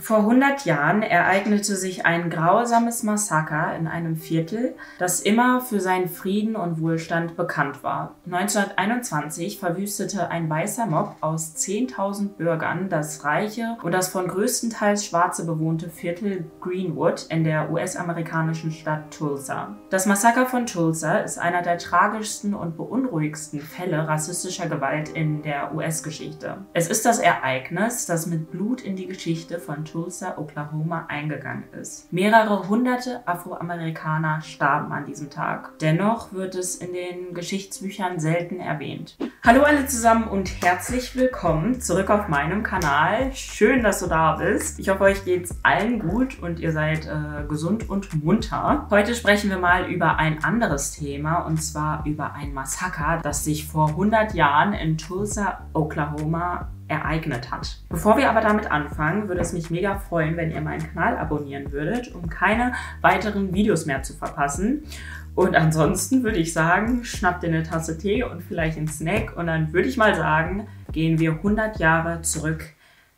Vor 100 Jahren ereignete sich ein grausames Massaker in einem Viertel, das immer für seinen Frieden und Wohlstand bekannt war. 1921 verwüstete ein weißer Mob aus 10.000 Bürgern das reiche und das von größtenteils Schwarze bewohnte Viertel Greenwood in der US-amerikanischen Stadt Tulsa. Das Massaker von Tulsa ist einer der tragischsten und beunruhigsten Fälle rassistischer Gewalt in der US-Geschichte. Es ist das Ereignis, das mit Blut in die Geschichte von Tulsa, Oklahoma eingegangen ist. Mehrere hunderte Afroamerikaner starben an diesem Tag. Dennoch wird es in den Geschichtsbüchern selten erwähnt. Hallo alle zusammen und herzlich willkommen zurück auf meinem Kanal. Schön, dass du da bist. Ich hoffe, euch geht's allen gut und ihr seid äh, gesund und munter. Heute sprechen wir mal über ein anderes Thema und zwar über ein Massaker, das sich vor 100 Jahren in Tulsa, Oklahoma ereignet hat. Bevor wir aber damit anfangen, würde es mich mega freuen, wenn ihr meinen Kanal abonnieren würdet, um keine weiteren Videos mehr zu verpassen. Und ansonsten würde ich sagen, schnappt ihr eine Tasse Tee und vielleicht einen Snack und dann würde ich mal sagen, gehen wir 100 Jahre zurück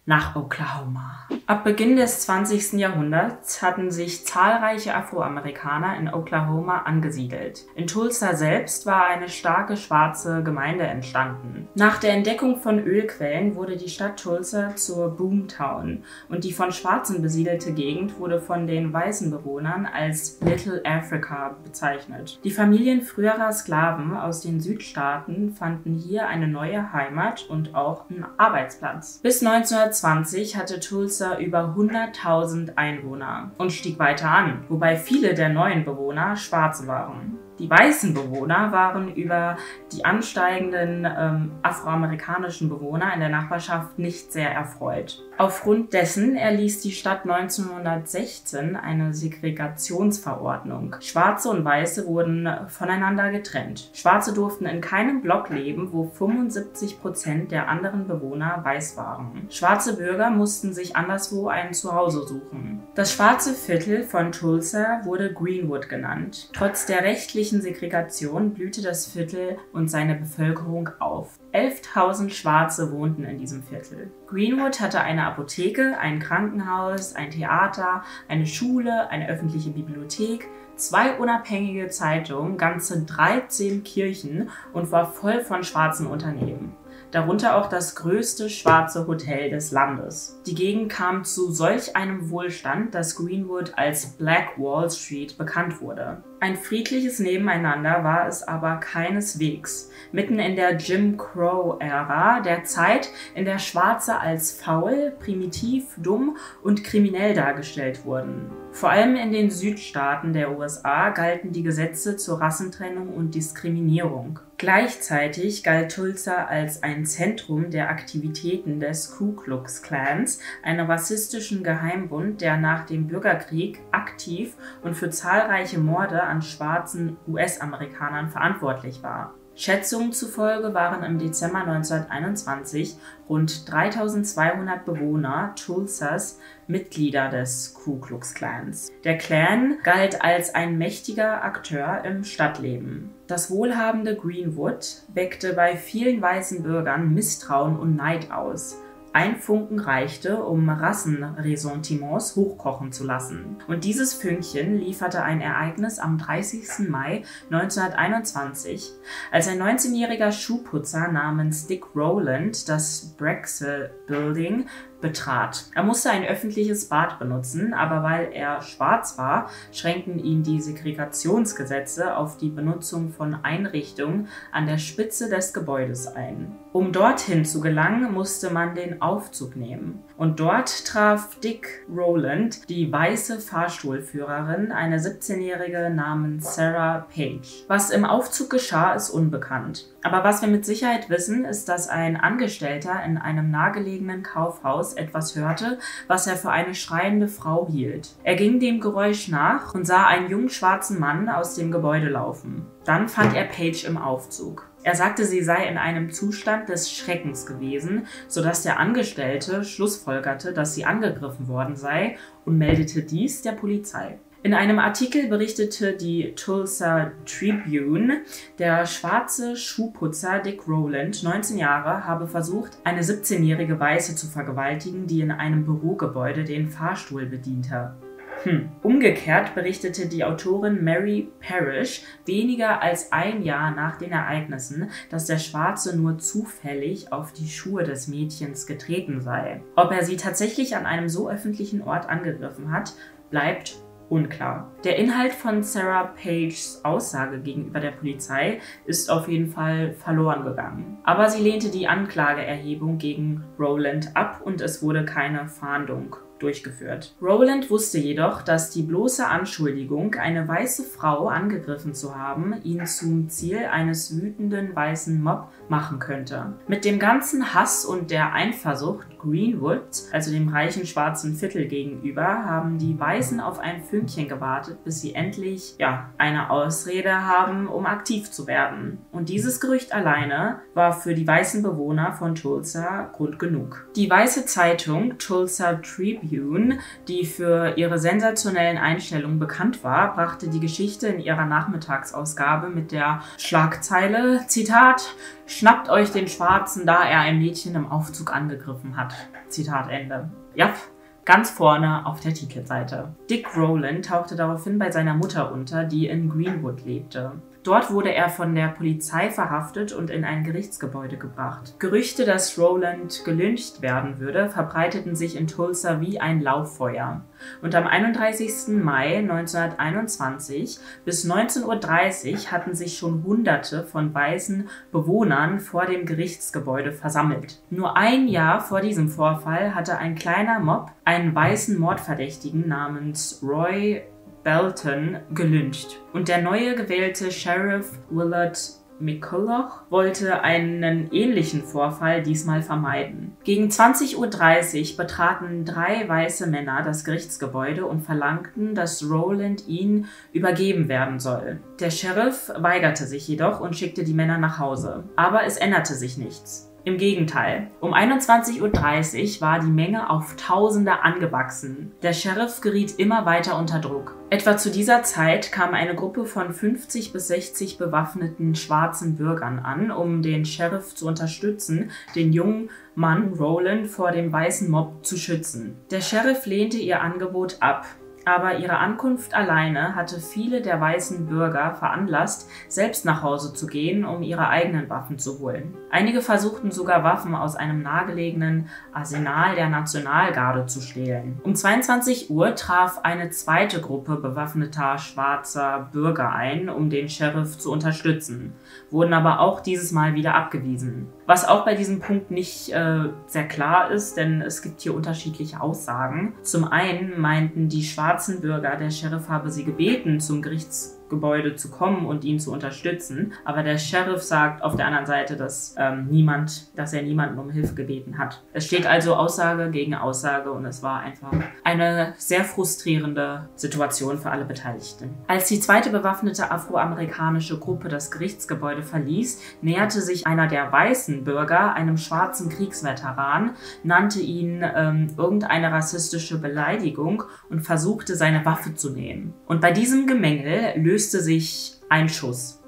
nach Oklahoma. Ab Beginn des 20. Jahrhunderts hatten sich zahlreiche Afroamerikaner in Oklahoma angesiedelt. In Tulsa selbst war eine starke schwarze Gemeinde entstanden. Nach der Entdeckung von Ölquellen wurde die Stadt Tulsa zur Boomtown und die von Schwarzen besiedelte Gegend wurde von den weißen Bewohnern als Little Africa bezeichnet. Die Familien früherer Sklaven aus den Südstaaten fanden hier eine neue Heimat und auch einen Arbeitsplatz. Bis 19 1920 hatte Tulsa über 100.000 Einwohner und stieg weiter an, wobei viele der neuen Bewohner Schwarze waren. Die weißen Bewohner waren über die ansteigenden ähm, afroamerikanischen Bewohner in der Nachbarschaft nicht sehr erfreut. Aufgrund dessen erließ die Stadt 1916 eine Segregationsverordnung. Schwarze und Weiße wurden voneinander getrennt. Schwarze durften in keinem Block leben, wo 75 Prozent der anderen Bewohner weiß waren. Schwarze Bürger mussten sich anderswo ein Zuhause suchen. Das schwarze Viertel von Tulsa wurde Greenwood genannt. Trotz der rechtlichen rechtlichen Segregation blühte das Viertel und seine Bevölkerung auf. 11.000 Schwarze wohnten in diesem Viertel. Greenwood hatte eine Apotheke, ein Krankenhaus, ein Theater, eine Schule, eine öffentliche Bibliothek, zwei unabhängige Zeitungen, ganze 13 Kirchen und war voll von schwarzen Unternehmen darunter auch das größte schwarze Hotel des Landes. Die Gegend kam zu solch einem Wohlstand, dass Greenwood als Black Wall Street bekannt wurde. Ein friedliches Nebeneinander war es aber keineswegs. Mitten in der Jim Crow-Ära, der Zeit, in der Schwarze als faul, primitiv, dumm und kriminell dargestellt wurden. Vor allem in den Südstaaten der USA galten die Gesetze zur Rassentrennung und Diskriminierung. Gleichzeitig galt Tulsa als ein Zentrum der Aktivitäten des Ku Klux Klans, einem rassistischen Geheimbund, der nach dem Bürgerkrieg aktiv und für zahlreiche Morde an schwarzen US-Amerikanern verantwortlich war. Schätzungen zufolge waren im Dezember 1921 rund 3200 Bewohner Tulsas Mitglieder des Ku Klux Klans. Der Clan galt als ein mächtiger Akteur im Stadtleben. Das wohlhabende Greenwood weckte bei vielen weißen Bürgern Misstrauen und Neid aus. Ein Funken reichte, um Rassenressentiments hochkochen zu lassen. Und dieses Fünkchen lieferte ein Ereignis am 30. Mai 1921, als ein 19-jähriger Schuhputzer namens Dick Rowland das Brexel Building betrat. Er musste ein öffentliches Bad benutzen, aber weil er schwarz war, schränkten ihn die Segregationsgesetze auf die Benutzung von Einrichtungen an der Spitze des Gebäudes ein. Um dorthin zu gelangen, musste man den Aufzug nehmen. Und dort traf Dick Rowland die weiße Fahrstuhlführerin, eine 17-jährige namens Sarah Page. Was im Aufzug geschah, ist unbekannt. Aber was wir mit Sicherheit wissen, ist, dass ein Angestellter in einem nahegelegenen Kaufhaus etwas hörte, was er für eine schreiende Frau hielt. Er ging dem Geräusch nach und sah einen jungen schwarzen Mann aus dem Gebäude laufen. Dann fand er Paige im Aufzug. Er sagte, sie sei in einem Zustand des Schreckens gewesen, sodass der Angestellte schlussfolgerte, dass sie angegriffen worden sei und meldete dies der Polizei. In einem Artikel berichtete die Tulsa Tribune, der schwarze Schuhputzer Dick Rowland, 19 Jahre, habe versucht, eine 17-jährige Weiße zu vergewaltigen, die in einem Bürogebäude den Fahrstuhl bediente. Hm. Umgekehrt berichtete die Autorin Mary Parrish weniger als ein Jahr nach den Ereignissen, dass der Schwarze nur zufällig auf die Schuhe des Mädchens getreten sei. Ob er sie tatsächlich an einem so öffentlichen Ort angegriffen hat, bleibt unklar. Der Inhalt von Sarah Pages Aussage gegenüber der Polizei ist auf jeden Fall verloren gegangen. Aber sie lehnte die Anklageerhebung gegen Rowland ab und es wurde keine Fahndung durchgeführt. Rowland wusste jedoch, dass die bloße Anschuldigung, eine weiße Frau angegriffen zu haben, ihn zum Ziel eines wütenden weißen Mob machen könnte. Mit dem ganzen Hass und der Eifersucht Greenwood, also dem reichen schwarzen Viertel gegenüber, haben die Weißen auf ein Fünkchen gewartet, bis sie endlich, ja, eine Ausrede haben, um aktiv zu werden. Und dieses Gerücht alleine war für die weißen Bewohner von Tulsa Grund genug. Die weiße Zeitung Tulsa Tribune, die für ihre sensationellen Einstellungen bekannt war, brachte die Geschichte in ihrer Nachmittagsausgabe mit der Schlagzeile, Zitat, Schnappt euch den Schwarzen, da er ein Mädchen im Aufzug angegriffen hat. Zitat Ende. Ja, ganz vorne auf der Titelseite. Dick Rowland tauchte daraufhin bei seiner Mutter unter, die in Greenwood lebte. Dort wurde er von der Polizei verhaftet und in ein Gerichtsgebäude gebracht. Gerüchte, dass Roland gelyncht werden würde, verbreiteten sich in Tulsa wie ein Lauffeuer. Und am 31. Mai 1921 bis 19.30 Uhr hatten sich schon Hunderte von weißen Bewohnern vor dem Gerichtsgebäude versammelt. Nur ein Jahr vor diesem Vorfall hatte ein kleiner Mob einen weißen Mordverdächtigen namens Roy Belton gelyncht. Und der neue gewählte Sheriff Willard McCulloch wollte einen ähnlichen Vorfall diesmal vermeiden. Gegen 20.30 Uhr betraten drei weiße Männer das Gerichtsgebäude und verlangten, dass Roland ihnen übergeben werden soll. Der Sheriff weigerte sich jedoch und schickte die Männer nach Hause. Aber es änderte sich nichts. Im Gegenteil, um 21.30 Uhr war die Menge auf Tausende angewachsen. Der Sheriff geriet immer weiter unter Druck. Etwa zu dieser Zeit kam eine Gruppe von 50 bis 60 bewaffneten schwarzen Bürgern an, um den Sheriff zu unterstützen, den jungen Mann Roland vor dem weißen Mob zu schützen. Der Sheriff lehnte ihr Angebot ab. Aber ihre Ankunft alleine hatte viele der weißen Bürger veranlasst, selbst nach Hause zu gehen, um ihre eigenen Waffen zu holen. Einige versuchten sogar Waffen aus einem nahegelegenen Arsenal der Nationalgarde zu stehlen. Um 22 Uhr traf eine zweite Gruppe bewaffneter schwarzer Bürger ein, um den Sheriff zu unterstützen, wurden aber auch dieses Mal wieder abgewiesen. Was auch bei diesem Punkt nicht äh, sehr klar ist, denn es gibt hier unterschiedliche Aussagen. Zum einen meinten die schwarzen Bürger, der Sheriff habe sie gebeten, zum Gerichts Gebäude zu kommen und ihn zu unterstützen. Aber der Sheriff sagt auf der anderen Seite, dass ähm, niemand, dass er niemanden um Hilfe gebeten hat. Es steht also Aussage gegen Aussage und es war einfach eine sehr frustrierende Situation für alle Beteiligten. Als die zweite bewaffnete afroamerikanische Gruppe das Gerichtsgebäude verließ, näherte sich einer der weißen Bürger einem schwarzen Kriegsveteran, nannte ihn ähm, irgendeine rassistische Beleidigung und versuchte seine Waffe zu nehmen. Und bei diesem Gemengel löste löste sich ein Schuss.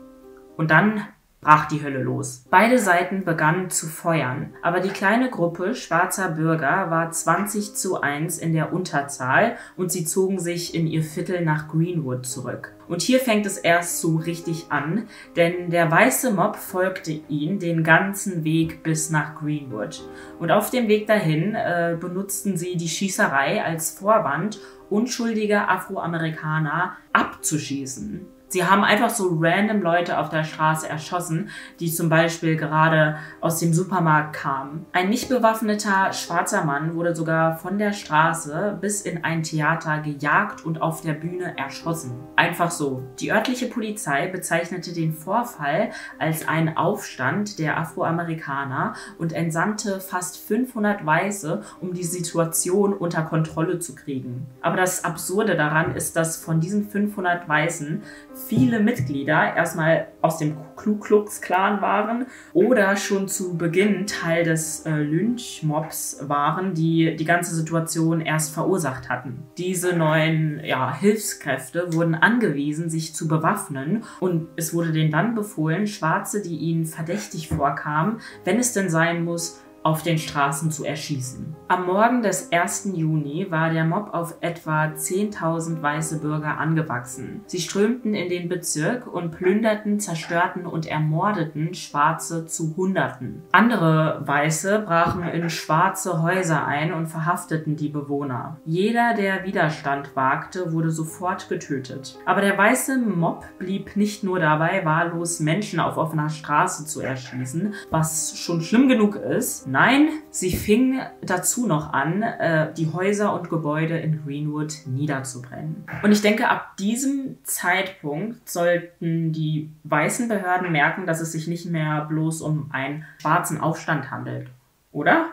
Und dann brach die Hölle los. Beide Seiten begannen zu feuern, aber die kleine Gruppe schwarzer Bürger war 20 zu 1 in der Unterzahl und sie zogen sich in ihr Viertel nach Greenwood zurück. Und hier fängt es erst so richtig an, denn der weiße Mob folgte ihnen den ganzen Weg bis nach Greenwood. Und auf dem Weg dahin äh, benutzten sie die Schießerei als Vorwand, unschuldige Afroamerikaner abzuschießen. Sie haben einfach so random Leute auf der Straße erschossen, die zum Beispiel gerade aus dem Supermarkt kamen. Ein nicht bewaffneter schwarzer Mann wurde sogar von der Straße bis in ein Theater gejagt und auf der Bühne erschossen. Einfach so. Die örtliche Polizei bezeichnete den Vorfall als einen Aufstand der Afroamerikaner und entsandte fast 500 Weiße, um die Situation unter Kontrolle zu kriegen. Aber das Absurde daran ist, dass von diesen 500 Weißen viele Mitglieder erstmal aus dem Ku Klux Klan waren oder schon zu Beginn Teil des äh, Lynchmobs waren, die die ganze Situation erst verursacht hatten. Diese neuen ja, Hilfskräfte wurden angewiesen, sich zu bewaffnen und es wurde denen dann befohlen, Schwarze, die ihnen verdächtig vorkamen, wenn es denn sein muss, auf den Straßen zu erschießen. Am Morgen des 1. Juni war der Mob auf etwa 10.000 weiße Bürger angewachsen. Sie strömten in den Bezirk und plünderten, zerstörten und ermordeten Schwarze zu Hunderten. Andere Weiße brachen in schwarze Häuser ein und verhafteten die Bewohner. Jeder, der Widerstand wagte, wurde sofort getötet. Aber der weiße Mob blieb nicht nur dabei, wahllos Menschen auf offener Straße zu erschießen, was schon schlimm genug ist. Nein, sie fing dazu noch an, äh, die Häuser und Gebäude in Greenwood niederzubrennen. Und ich denke, ab diesem Zeitpunkt sollten die weißen Behörden merken, dass es sich nicht mehr bloß um einen schwarzen Aufstand handelt. Oder?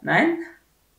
Nein?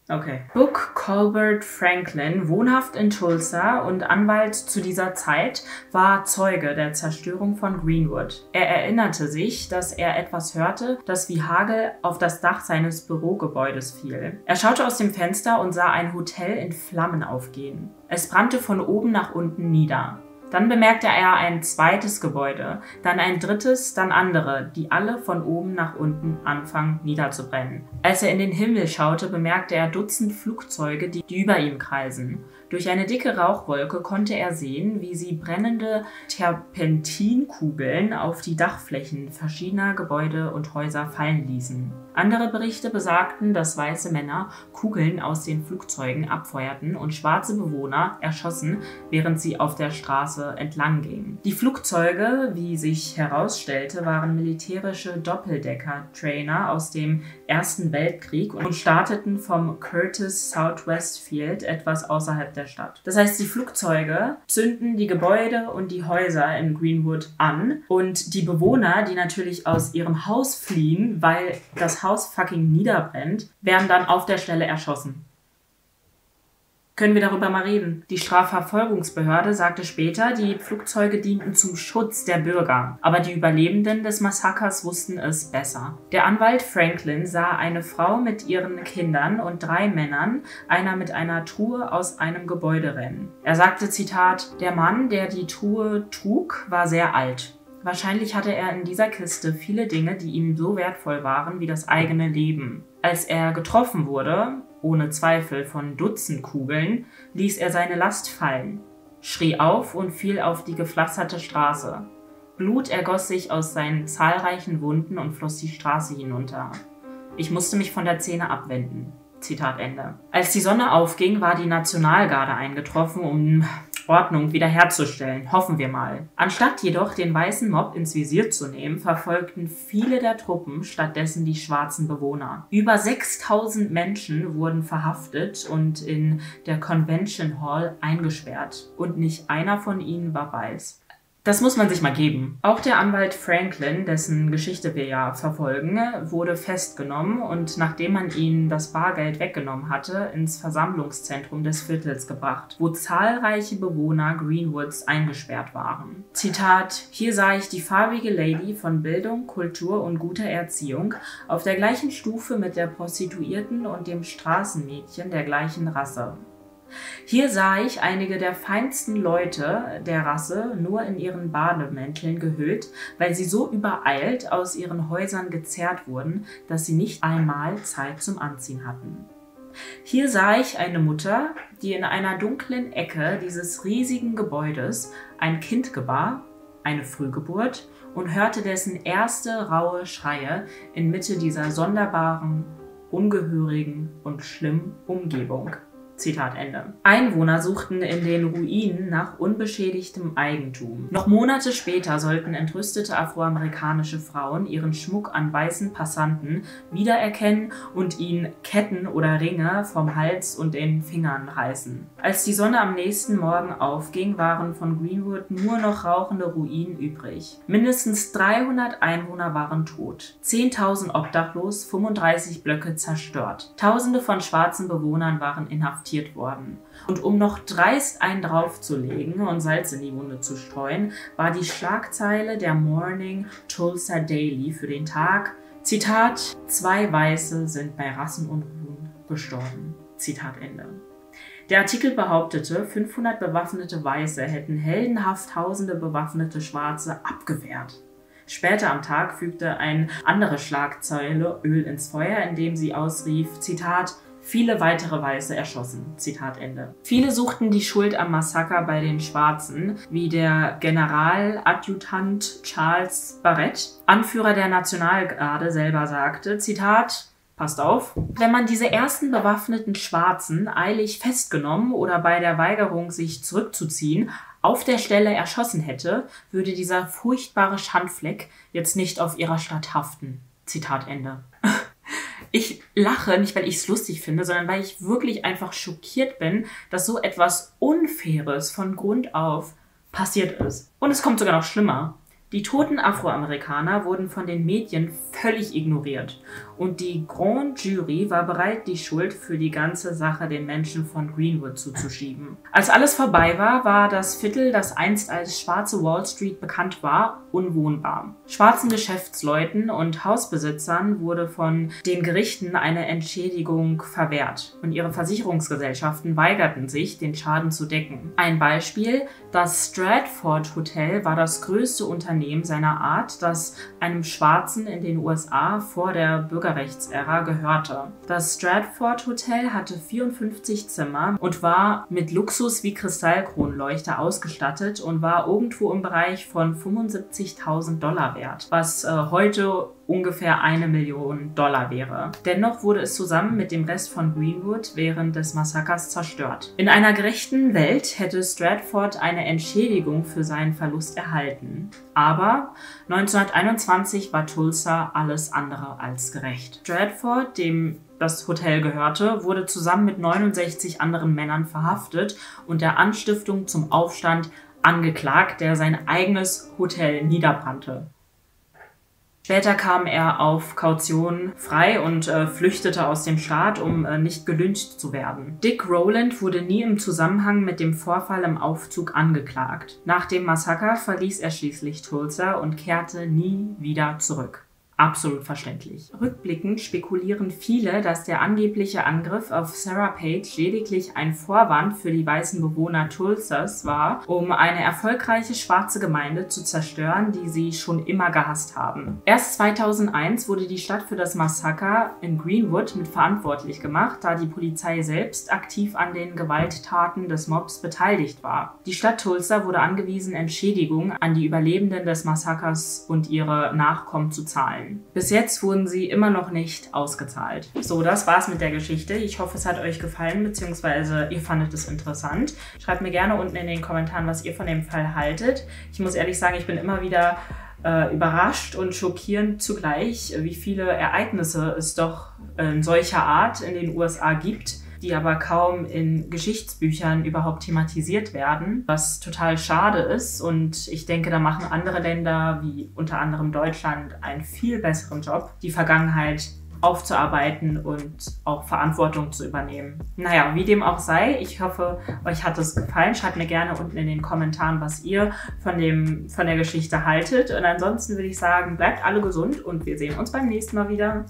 Okay. Book Colbert Franklin, wohnhaft in Tulsa und Anwalt zu dieser Zeit, war Zeuge der Zerstörung von Greenwood. Er erinnerte sich, dass er etwas hörte, das wie Hagel auf das Dach seines Bürogebäudes fiel. Er schaute aus dem Fenster und sah ein Hotel in Flammen aufgehen. Es brannte von oben nach unten nieder. Dann bemerkte er ein zweites Gebäude, dann ein drittes, dann andere, die alle von oben nach unten anfangen niederzubrennen. Als er in den Himmel schaute, bemerkte er Dutzend Flugzeuge, die über ihm kreisen. Durch eine dicke Rauchwolke konnte er sehen, wie sie brennende Terpentinkugeln auf die Dachflächen verschiedener Gebäude und Häuser fallen ließen. Andere Berichte besagten, dass weiße Männer Kugeln aus den Flugzeugen abfeuerten und schwarze Bewohner erschossen, während sie auf der Straße entlang gingen. Die Flugzeuge, wie sich herausstellte, waren militärische Doppeldecker-Trainer aus dem Ersten Weltkrieg und starteten vom Curtis Southwest Field etwas außerhalb der Stadt. Das heißt, die Flugzeuge zünden die Gebäude und die Häuser in Greenwood an und die Bewohner, die natürlich aus ihrem Haus fliehen, weil das Haus fucking niederbrennt, werden dann auf der Stelle erschossen. Können wir darüber mal reden? Die Strafverfolgungsbehörde sagte später, die Flugzeuge dienten zum Schutz der Bürger. Aber die Überlebenden des Massakers wussten es besser. Der Anwalt Franklin sah eine Frau mit ihren Kindern und drei Männern, einer mit einer Truhe aus einem Gebäude rennen. Er sagte, Zitat, der Mann, der die Truhe trug, war sehr alt. Wahrscheinlich hatte er in dieser Kiste viele Dinge, die ihm so wertvoll waren wie das eigene Leben. Als er getroffen wurde, ohne Zweifel von Dutzend Kugeln, ließ er seine Last fallen, schrie auf und fiel auf die gepflasterte Straße. Blut ergoss sich aus seinen zahlreichen Wunden und floss die Straße hinunter. Ich musste mich von der Szene abwenden. Zitat Ende. Als die Sonne aufging, war die Nationalgarde eingetroffen, um Ordnung wiederherzustellen, hoffen wir mal. Anstatt jedoch den weißen Mob ins Visier zu nehmen, verfolgten viele der Truppen stattdessen die schwarzen Bewohner. Über 6000 Menschen wurden verhaftet und in der Convention Hall eingesperrt und nicht einer von ihnen war weiß. Das muss man sich mal geben. Auch der Anwalt Franklin, dessen Geschichte wir ja verfolgen, wurde festgenommen und nachdem man ihn das Bargeld weggenommen hatte, ins Versammlungszentrum des Viertels gebracht, wo zahlreiche Bewohner Greenwoods eingesperrt waren. Zitat: Hier sah ich die farbige Lady von Bildung, Kultur und guter Erziehung auf der gleichen Stufe mit der Prostituierten und dem Straßenmädchen der gleichen Rasse. Hier sah ich einige der feinsten Leute der Rasse nur in ihren Bademänteln gehüllt, weil sie so übereilt aus ihren Häusern gezerrt wurden, dass sie nicht einmal Zeit zum Anziehen hatten. Hier sah ich eine Mutter, die in einer dunklen Ecke dieses riesigen Gebäudes ein Kind gebar, eine Frühgeburt, und hörte dessen erste raue Schreie inmitten dieser sonderbaren, ungehörigen und schlimmen Umgebung. Zitat Ende. Einwohner suchten in den Ruinen nach unbeschädigtem Eigentum. Noch Monate später sollten entrüstete afroamerikanische Frauen ihren Schmuck an weißen Passanten wiedererkennen und ihnen Ketten oder Ringe vom Hals und den Fingern reißen. Als die Sonne am nächsten Morgen aufging, waren von Greenwood nur noch rauchende Ruinen übrig. Mindestens 300 Einwohner waren tot, 10.000 obdachlos, 35 Blöcke zerstört. Tausende von schwarzen Bewohnern waren inhaftiert inhaftiert worden. Und um noch dreist einen draufzulegen und Salz in die Wunde zu streuen, war die Schlagzeile der Morning Tulsa Daily für den Tag, Zitat, zwei Weiße sind bei Rassenunruhen gestorben. Zitat Ende. Der Artikel behauptete, 500 bewaffnete Weiße hätten heldenhaft tausende bewaffnete Schwarze abgewehrt. Später am Tag fügte eine andere Schlagzeile Öl ins Feuer, indem sie ausrief, Zitat, viele weitere Weiße erschossen. Zitat Ende. Viele suchten die Schuld am Massaker bei den Schwarzen, wie der Generaladjutant Charles Barrett, Anführer der Nationalgarde, selber sagte, Zitat, Passt auf. Wenn man diese ersten bewaffneten Schwarzen eilig festgenommen oder bei der Weigerung, sich zurückzuziehen, auf der Stelle erschossen hätte, würde dieser furchtbare Schandfleck jetzt nicht auf ihrer Stadt haften. Zitat Ende. Ich lache nicht, weil ich es lustig finde, sondern weil ich wirklich einfach schockiert bin, dass so etwas Unfaires von Grund auf passiert ist. Und es kommt sogar noch schlimmer. Die toten Afroamerikaner wurden von den Medien völlig ignoriert und die Grand Jury war bereit, die Schuld für die ganze Sache den Menschen von Greenwood zuzuschieben. Als alles vorbei war, war das Viertel, das einst als schwarze Wall Street bekannt war, unwohnbar. Schwarzen Geschäftsleuten und Hausbesitzern wurde von den Gerichten eine Entschädigung verwehrt und ihre Versicherungsgesellschaften weigerten sich, den Schaden zu decken. Ein Beispiel, das Stratford Hotel war das größte Unternehmen Unternehmen seiner Art, das einem Schwarzen in den USA vor der Bürgerrechtsära gehörte. Das Stratford Hotel hatte 54 Zimmer und war mit Luxus wie Kristallkronleuchter ausgestattet und war irgendwo im Bereich von 75.000 Dollar wert, was äh, heute ungefähr eine Million Dollar wäre. Dennoch wurde es zusammen mit dem Rest von Greenwood während des Massakers zerstört. In einer gerechten Welt hätte Stratford eine Entschädigung für seinen Verlust erhalten. Aber 1921 war Tulsa alles andere als gerecht. Stratford, dem das Hotel gehörte, wurde zusammen mit 69 anderen Männern verhaftet und der Anstiftung zum Aufstand angeklagt, der sein eigenes Hotel niederbrannte. Später kam er auf Kaution frei und äh, flüchtete aus dem Staat, um äh, nicht gelyncht zu werden. Dick Rowland wurde nie im Zusammenhang mit dem Vorfall im Aufzug angeklagt. Nach dem Massaker verließ er schließlich Tulsa und kehrte nie wieder zurück. Absolut verständlich. Rückblickend spekulieren viele, dass der angebliche Angriff auf Sarah Page lediglich ein Vorwand für die weißen Bewohner Tulsas war, um eine erfolgreiche schwarze Gemeinde zu zerstören, die sie schon immer gehasst haben. Erst 2001 wurde die Stadt für das Massaker in Greenwood mit verantwortlich gemacht, da die Polizei selbst aktiv an den Gewalttaten des Mobs beteiligt war. Die Stadt Tulsa wurde angewiesen, Entschädigungen an die Überlebenden des Massakers und ihre Nachkommen zu zahlen. Bis jetzt wurden sie immer noch nicht ausgezahlt. So, das war's mit der Geschichte. Ich hoffe, es hat euch gefallen, beziehungsweise ihr fandet es interessant. Schreibt mir gerne unten in den Kommentaren, was ihr von dem Fall haltet. Ich muss ehrlich sagen, ich bin immer wieder äh, überrascht und schockierend zugleich, wie viele Ereignisse es doch in solcher Art in den USA gibt die aber kaum in Geschichtsbüchern überhaupt thematisiert werden, was total schade ist. Und ich denke, da machen andere Länder, wie unter anderem Deutschland, einen viel besseren Job, die Vergangenheit aufzuarbeiten und auch Verantwortung zu übernehmen. Naja, wie dem auch sei, ich hoffe, euch hat es gefallen. Schreibt mir gerne unten in den Kommentaren, was ihr von, dem, von der Geschichte haltet. Und ansonsten würde ich sagen, bleibt alle gesund und wir sehen uns beim nächsten Mal wieder.